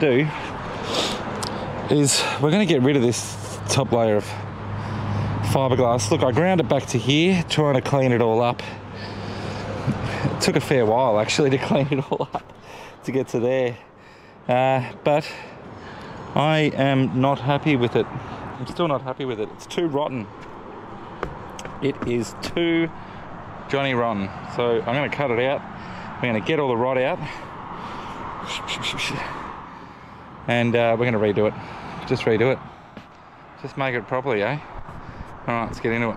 do is we're going to get rid of this top layer of fiberglass. Look, I ground it back to here, trying to clean it all up. It took a fair while actually to clean it all up to get to there. Uh, but I am not happy with it. I'm still not happy with it. It's too rotten. It is too Johnny rotten. So I'm going to cut it out. We're going to get all the rot out. And uh, we're going to redo it. Just redo it. Just make it properly, eh? All right, let's get into it.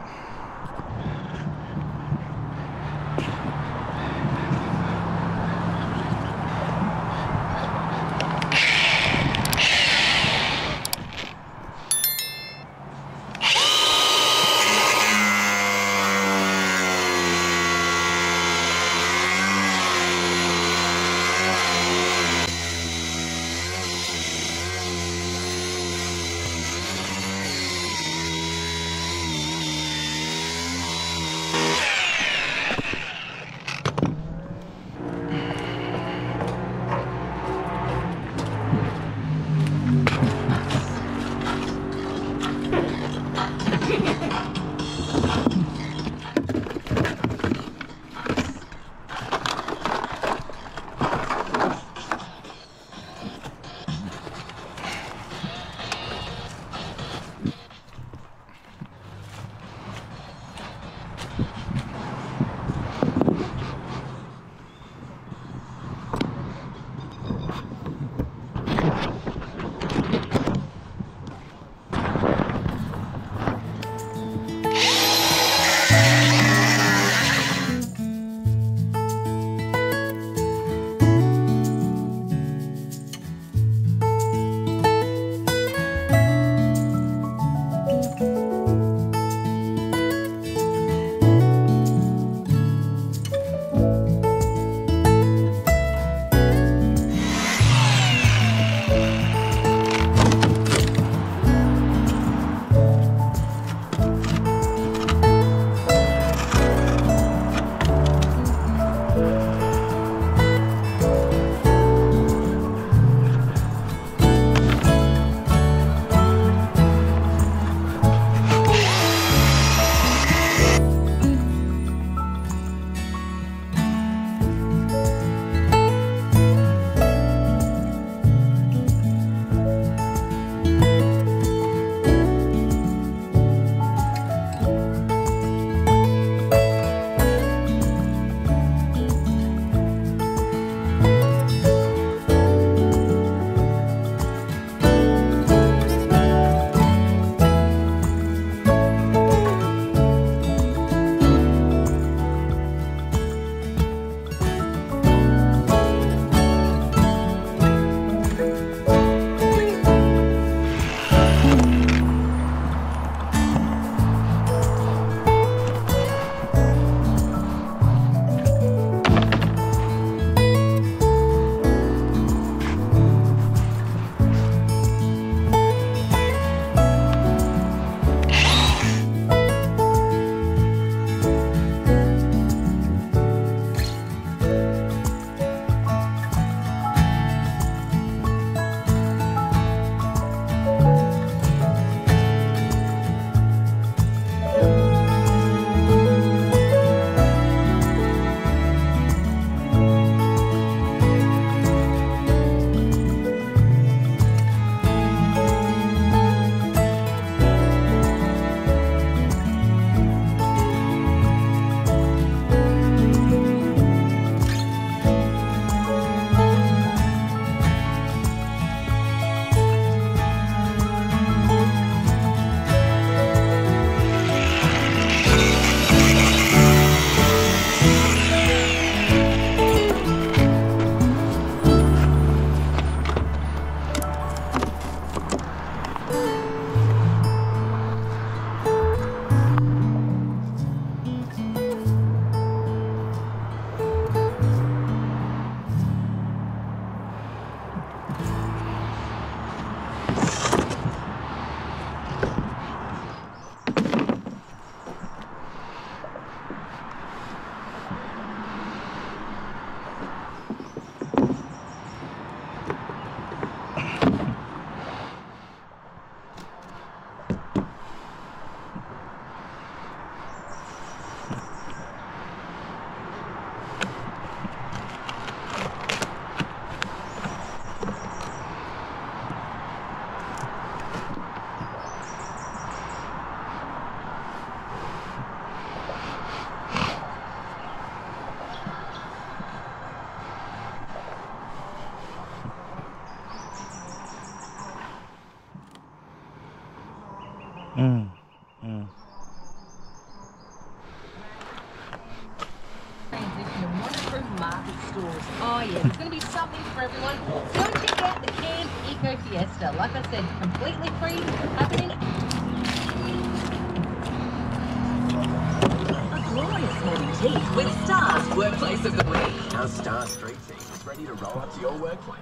Stores. Oh yeah, there's going to be something for everyone. Go check out the Camp Eco Fiesta. Like I said, completely free, happening. A glorious morning tea with Stars Workplace of the Week. Our Star Street team is ready to roll up to your workplace.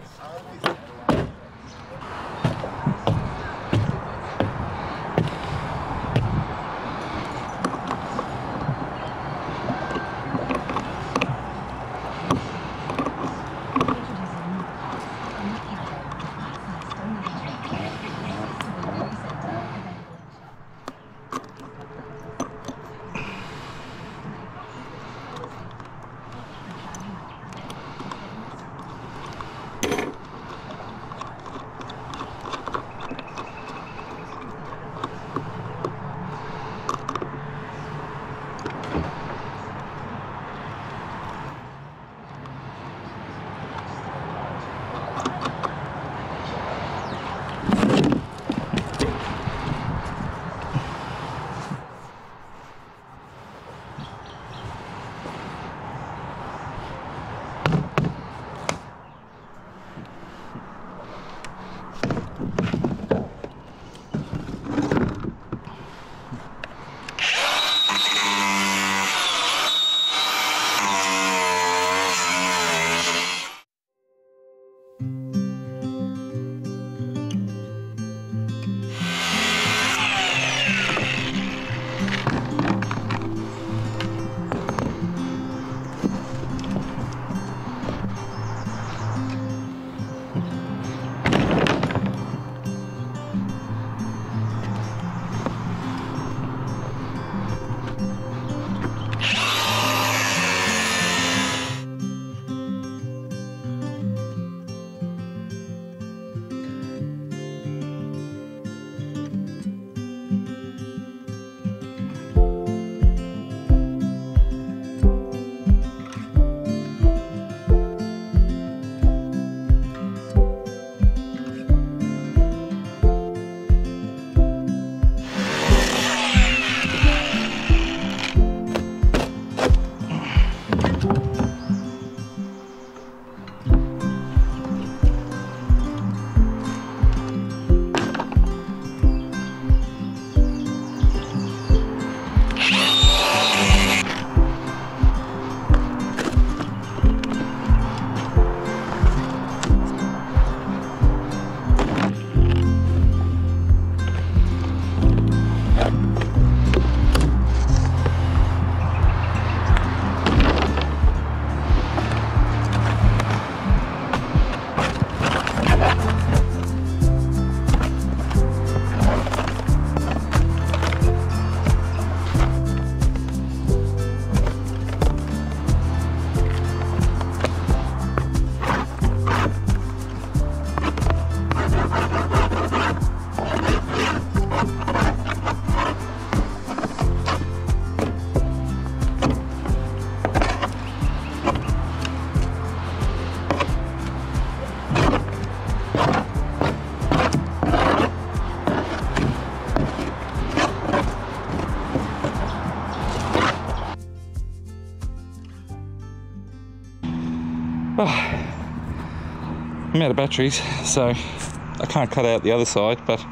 I'm out of batteries, so I can't cut out the other side, but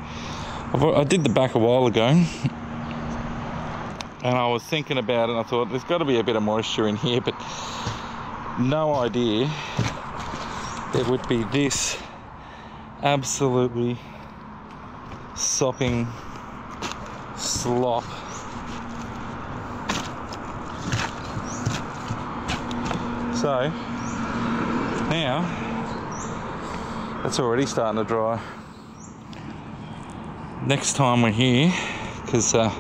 I've, I did the back a while ago. And I was thinking about it and I thought there's got to be a bit of moisture in here, but no idea it would be this absolutely sopping slop. So now it's already starting to dry. Next time we're here, because uh,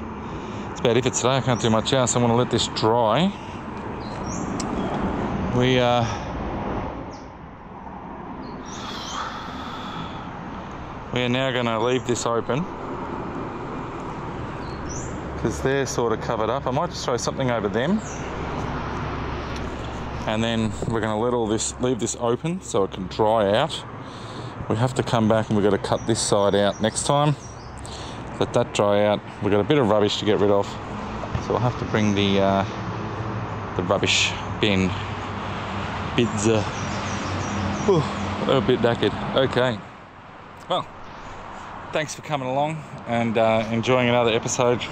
it's about if it's today, I can't do much else. I want to let this dry. We uh, we are now going to leave this open because they're sort of covered up. I might just throw something over them and then we're going to let all this leave this open so it can dry out we have to come back and we've got to cut this side out next time let that dry out. We've got a bit of rubbish to get rid of, so we'll have to bring the uh, the rubbish bin bids. Uh, whew, a bit knackered. Okay. Well, thanks for coming along and uh, enjoying another episode.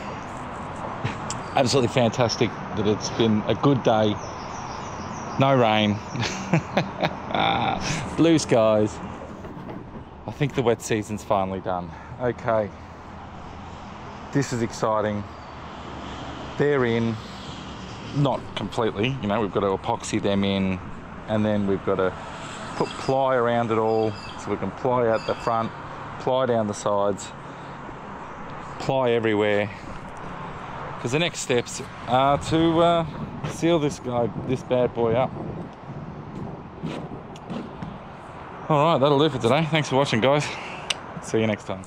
Absolutely fantastic that it's been a good day. No rain. Blue skies. I think the wet season's finally done. Okay. This is exciting. They're in. Not completely, you know, we've got to epoxy them in and then we've got to put ply around it all so we can ply out the front, ply down the sides, ply everywhere. Because the next steps are to uh, seal this guy, this bad boy up. All right, that'll do for today. Thanks for watching, guys. See you next time.